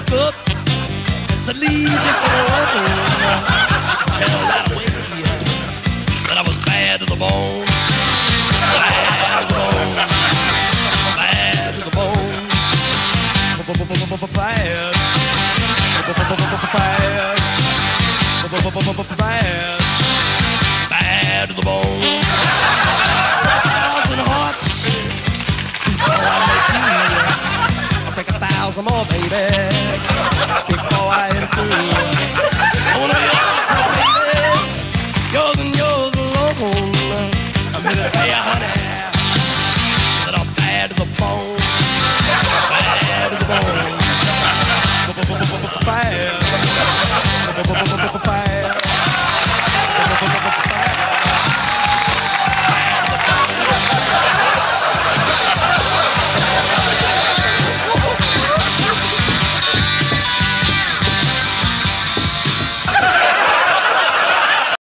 to leave this world. She could tell right away that I was bad to the bone. Bad to the bone. Bad to the bone. Bad. Bad. Bad. some more, baby, before I am through. I wanna be yours, now, baby, yours and yours alone. I'm gonna tell you, honey, that I'm bad to the bone.